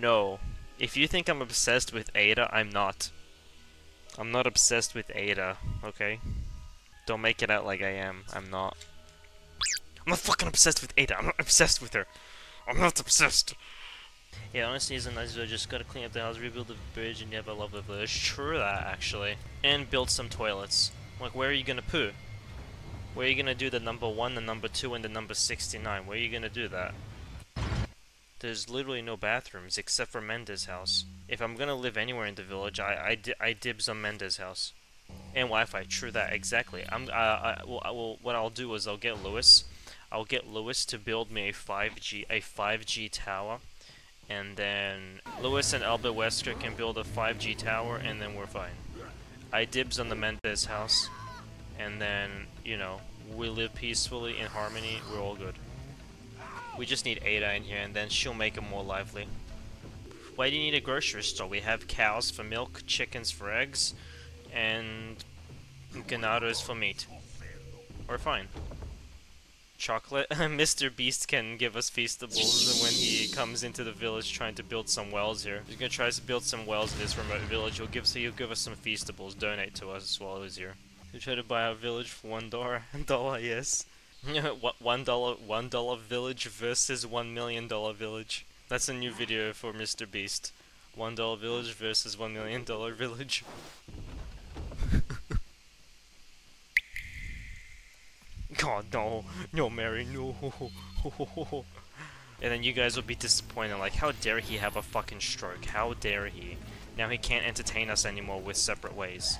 No. If you think I'm obsessed with Ada, I'm not. I'm not obsessed with Ada, okay? Don't make it out like I am. I'm not. I'm not fucking obsessed with Ada. I'm not obsessed with her. I'm not obsessed. Yeah, honestly, it's a nice village. Just gotta clean up the house, rebuild the bridge, and you have a lovely village. True that, actually. And build some toilets. Like, where are you gonna poo? Where are you gonna do the number 1, the number 2, and the number 69? Where are you gonna do that? There's literally no bathrooms except for Mendes' house. If I'm gonna live anywhere in the village, I I, I dibs on Mendes' house. And Wi-Fi, true that, exactly. I'm uh, I, well, I will, what I'll do is I'll get Luis. I'll get Luis to build me a 5G a 5G tower, and then Luis and Albert Wesker can build a 5G tower, and then we're fine. I dibs on the Mendes house, and then you know we live peacefully in harmony. We're all good. We just need Ada in here and then she'll make it more lively. Why do you need a grocery store? We have cows for milk, chickens for eggs, and ganados for meat. We're fine. Chocolate? Mr. Beast can give us feastables when he comes into the village trying to build some wells here. He's gonna try to build some wells in this remote village. He'll give so he'll give us some feastables, donate to us while he's here. You try to buy our village for one dollar. dollar, yes. one dollar one dollar village versus one million dollar village. That's a new video for Mr. Beast. One dollar village versus one million dollar village. God no, no Mary, no. and then you guys will be disappointed, like how dare he have a fucking stroke? How dare he? Now he can't entertain us anymore with separate ways.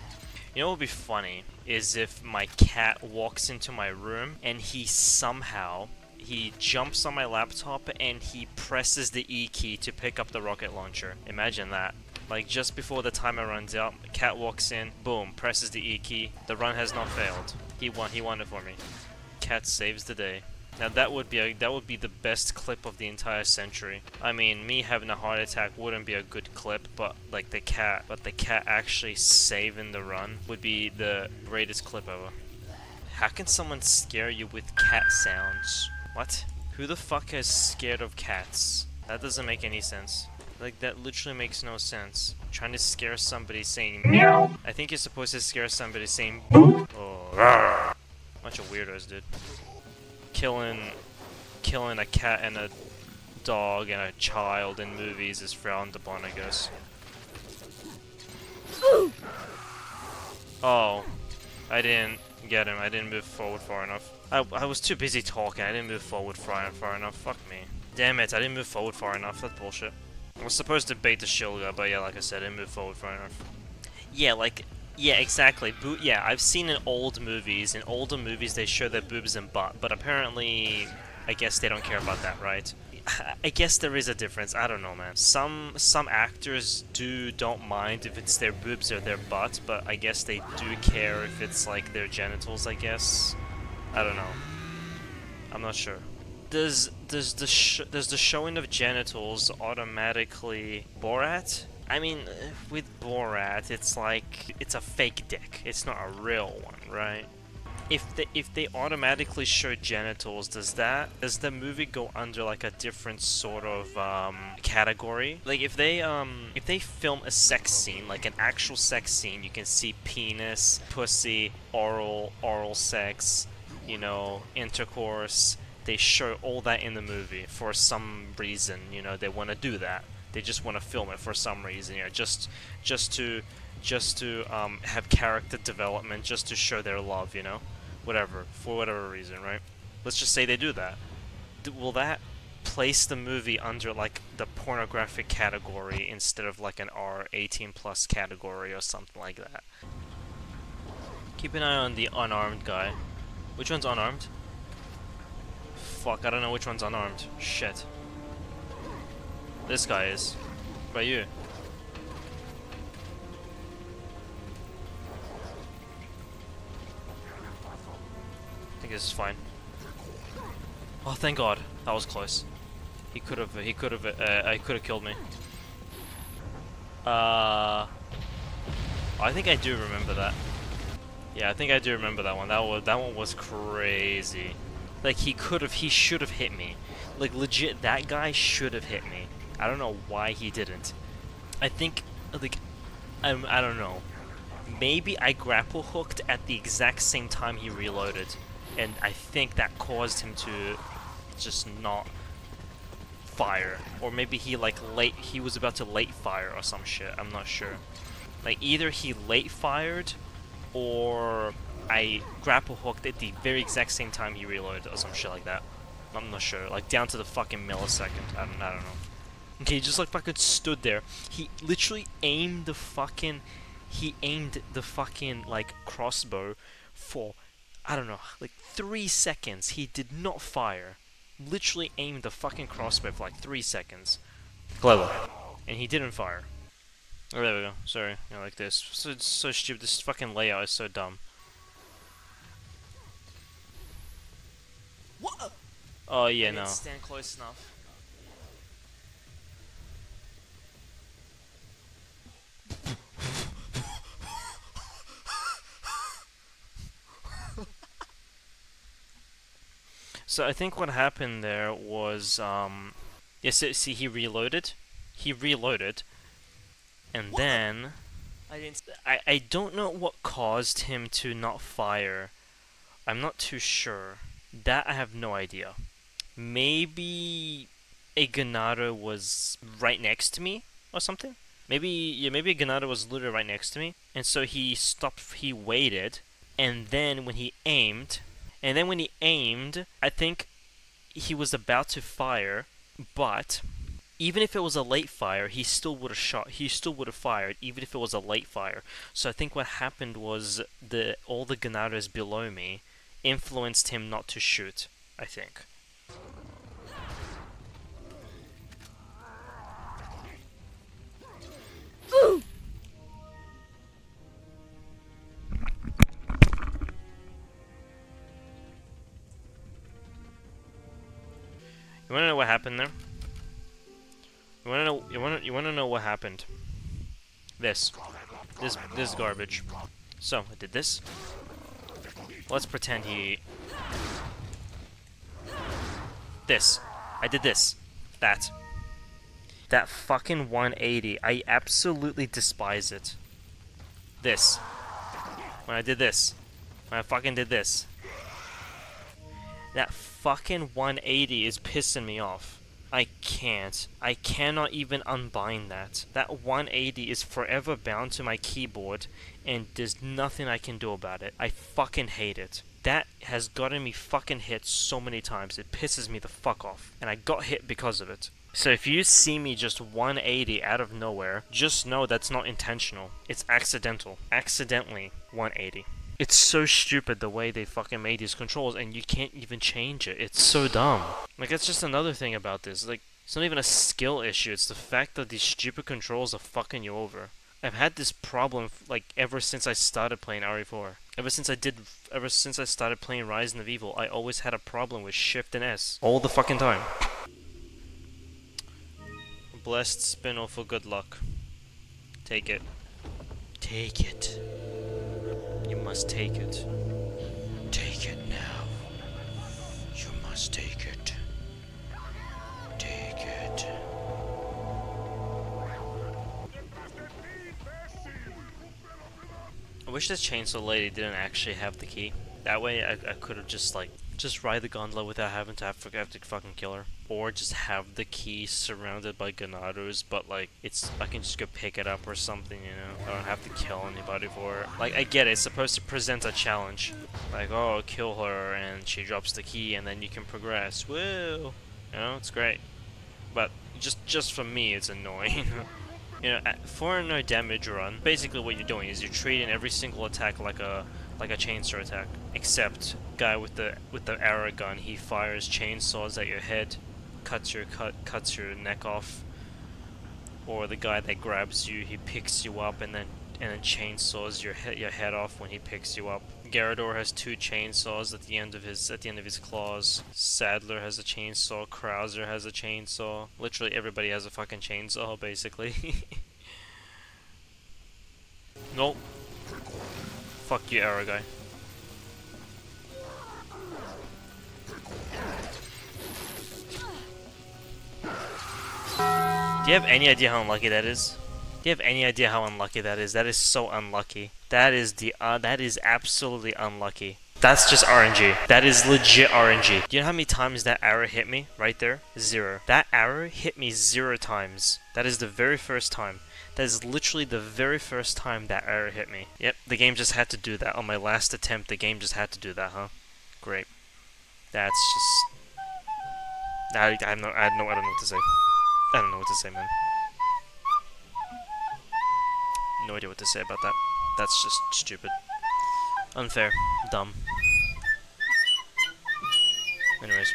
You know what would be funny is if my cat walks into my room and he somehow he jumps on my laptop and he presses the E key to pick up the rocket launcher. Imagine that. Like just before the timer runs out, cat walks in, boom, presses the E key. The run has not failed. He won. He won it for me. Cat saves the day. Now that would be a, that would be the best clip of the entire century. I mean, me having a heart attack wouldn't be a good clip, but like the cat, but the cat actually saving the run would be the greatest clip ever. How can someone scare you with cat sounds? What? Who the fuck is scared of cats? That doesn't make any sense. Like, that literally makes no sense. Trying to scare somebody saying meow. I think you're supposed to scare somebody saying boop. Oh, bunch of weirdos, dude killing killing a cat and a dog and a child in movies is frowned upon, I guess. Oh, I didn't get him. I didn't move forward far enough. I, I was too busy talking. I didn't move forward far, far enough. Fuck me. Damn it, I didn't move forward far enough. That's bullshit. I was supposed to bait the shield guy, but yeah, like I said, I didn't move forward far enough. Yeah, like, yeah, exactly. Bo yeah, I've seen in old movies, in older movies they show their boobs and butt, but apparently, I guess they don't care about that, right? I guess there is a difference. I don't know, man. Some some actors do don't mind if it's their boobs or their butt, but I guess they do care if it's like their genitals. I guess. I don't know. I'm not sure. Does does the does the showing of genitals automatically Borat? I mean, with Borat, it's like it's a fake dick. It's not a real one, right? If they if they automatically show genitals, does that does the movie go under like a different sort of um, category? Like if they um if they film a sex scene, like an actual sex scene, you can see penis, pussy, oral oral sex, you know, intercourse. They show all that in the movie for some reason. You know, they want to do that they just want to film it for some reason, you know, just just to just to um, have character development, just to show their love, you know, whatever, for whatever reason, right? Let's just say they do that. Will that place the movie under like the pornographic category instead of like an R18 plus category or something like that? Keep an eye on the unarmed guy. Which one's unarmed? Fuck, I don't know which one's unarmed. Shit. This guy is. What about you? I think this is fine. Oh, thank God. That was close. He could have, he could have, uh, he could have killed me. Uh, I think I do remember that. Yeah, I think I do remember that one. That was, that one was crazy. Like, he could have, he should have hit me. Like, legit, that guy should have hit me. I don't know why he didn't. I think, like, I'm, I don't know. Maybe I grapple hooked at the exact same time he reloaded, and I think that caused him to just not fire, or maybe he like late he was about to late fire or some shit. I'm not sure. Like either he late fired, or I grapple hooked at the very exact same time he reloaded or some shit like that. I'm not sure. Like down to the fucking millisecond. I don't. I don't know. Okay, he just like fucking stood there. He literally aimed the fucking. He aimed the fucking like crossbow for I don't know, like three seconds. He did not fire. Literally aimed the fucking crossbow for like three seconds. Clever. And he didn't fire. Oh, there we go. Sorry. I like this. So, so stupid. This fucking layout is so dumb. What? Oh, yeah, no. stand close enough. So I think what happened there was, um, yes, yeah, see, he reloaded, he reloaded, and What? then I didn't. I I don't know what caused him to not fire. I'm not too sure. That I have no idea. Maybe a Ganado was right next to me or something. Maybe yeah, maybe a Ganado was literally right next to me, and so he stopped. He waited, and then when he aimed, and then when he aimed, I think he was about to fire, but even if it was a late fire, he still would have shot. He still would have fired, even if it was a late fire. So I think what happened was the all the Ganados below me influenced him not to shoot. I think. You wanna know what happened there? You wanna know? You wanna? You wanna know what happened? This, this, this garbage. So I did this. Let's pretend he. This. I did this. That. That fucking 180. I absolutely despise it. This. When I did this. When I fucking did this. That fucking 180 is pissing me off. I can't. I cannot even unbind that. That 180 is forever bound to my keyboard, and there's nothing I can do about it. I fucking hate it. That has gotten me fucking hit so many times. It pisses me the fuck off. And I got hit because of it. So if you see me just 180 out of nowhere, just know that's not intentional. It's accidental. Accidentally 180. It's so stupid the way they fucking made these controls, and you can't even change it. It's so dumb. Like, that's just another thing about this. Like, it's not even a skill issue. It's the fact that these stupid controls are fucking you over. I've had this problem like ever since I started playing RE4. Ever since I did, ever since I started playing Rise of Evil, I always had a problem with Shift and S all the fucking time. Blessed spinel for good luck. Take it. Take it. Must take it. Take it now. You must take it. Take it. I wish this chainsaw lady didn't actually have the key. That way I, I could have just like just ride the gondola without having to have, have to fucking kill her. Or just have the key surrounded by Ganados, but like it's I can just go pick it up or something, you know. I don't have to kill anybody for it. Like I get it, it's supposed to present a challenge. Like, oh kill her and she drops the key and then you can progress. Woo! You know, it's great. But just just for me it's annoying. you know, for no damage run, basically what you're doing is you're treating every single attack like a like a chainsaw attack. Except guy with the with the arrow gun, he fires chainsaws at your head, cuts your cut cuts your neck off. Or the guy that grabs you, he picks you up and then and then chainsaws your he- your head off when he picks you up. Garrador has two chainsaws at the end of his at the end of his claws. Saddler has a chainsaw. Krauser has a chainsaw. Literally everybody has a fucking chainsaw, basically. nope. Fuck you, arrow guy. Do you have any idea how unlucky that is? Do you have any idea how unlucky that is? That is so unlucky. That is the uh, that is absolutely unlucky. That's just RNG. That is legit RNG. Do you know how many times that arrow hit me? Right there? Zero. That arrow hit me zero times. That is the very first time. That is literally the very first time that error hit me. Yep, the game just had to do that. On my last attempt, the game just had to do that, huh? Great. That's just... I, I, have no, I, have no, I don't know what to say. I don't know what to say, man. No idea what to say about that. That's just stupid. Unfair. Dumb. Anyways.